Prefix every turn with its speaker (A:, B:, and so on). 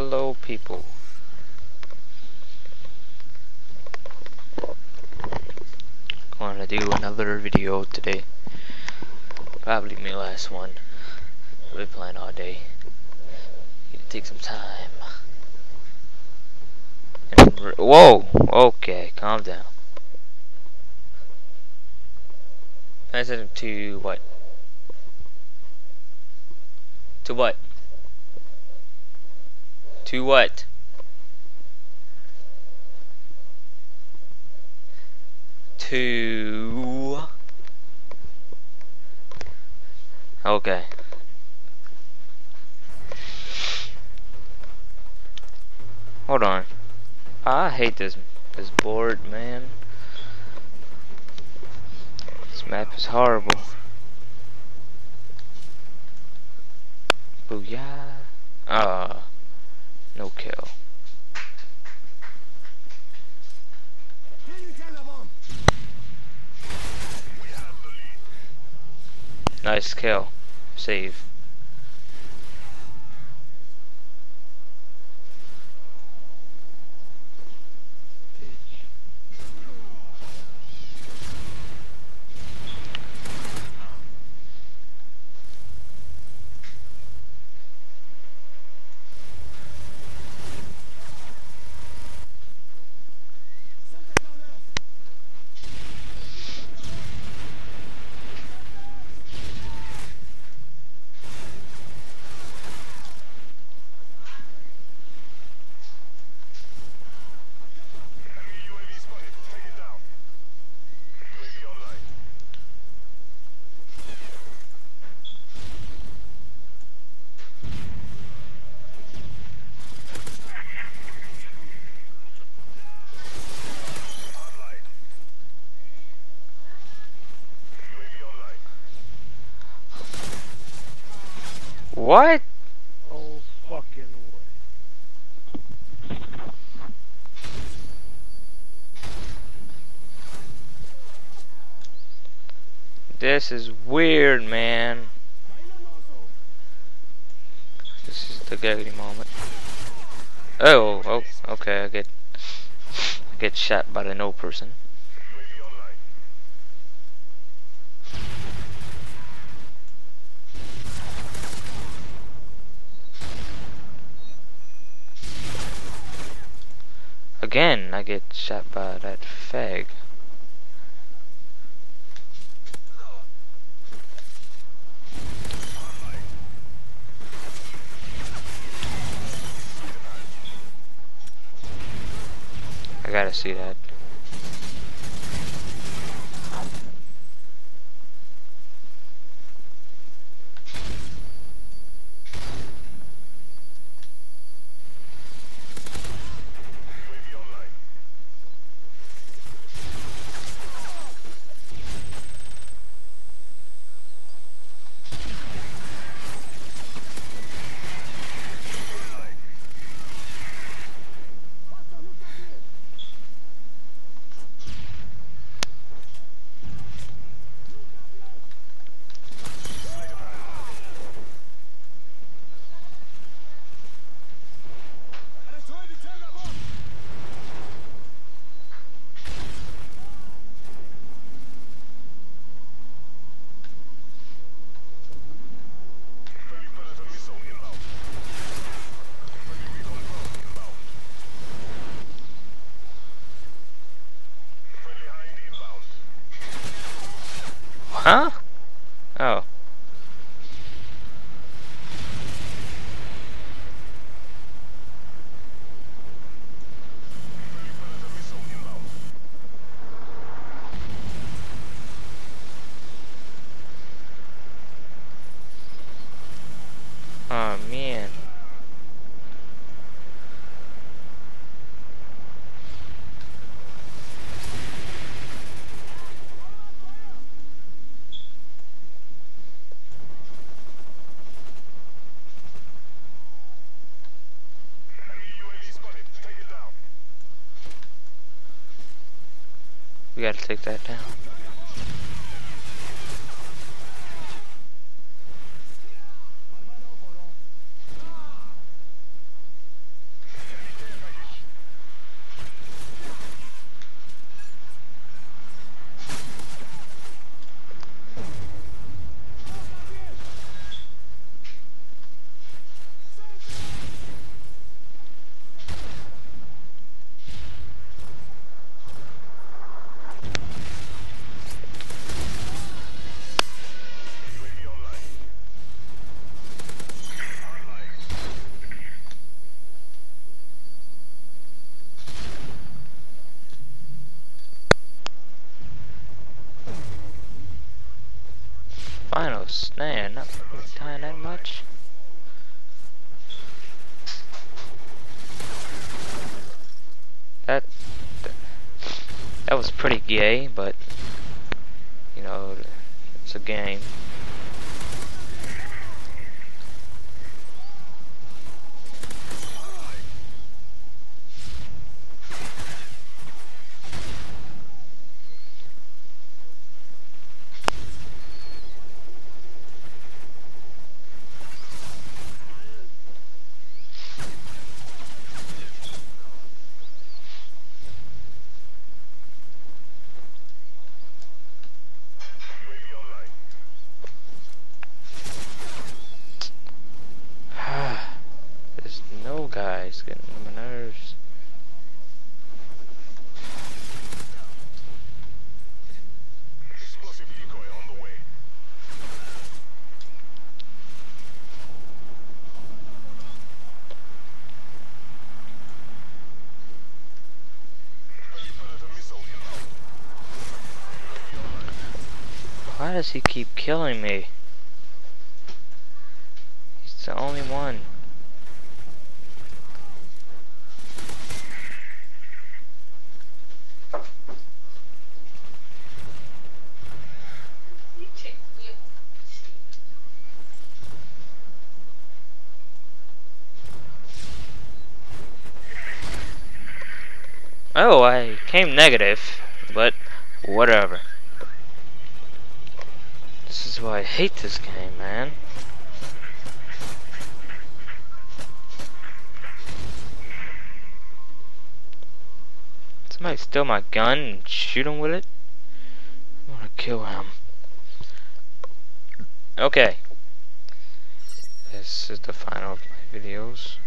A: Hello, people. To do another video today. Probably my last one. I've been playing all day. Need to take some time. Whoa! Okay, calm down. Listen to what? To what? To what? To... Okay. Hold on. I hate this this board, man. This map is horrible. Booyah. Ah. Uh, no kill. Nice kill. Save. What?
B: Oh fucking way.
A: This is weird, man. This is the gravity moment. Oh, oh, okay, I get I get shot by the no person. Again, I get shot by that fag. I gotta see that. Oh man. We gotta take that down. I know, man, not dying that much. That, that,
C: that was pretty gay, but, you know, it's a
A: game. Does he keep killing me? He's the only one. Oh, I came negative, but whatever. This is why I hate this game, man. Somebody steal my gun and shoot him with it? I wanna kill him. Okay. This is the final of my videos.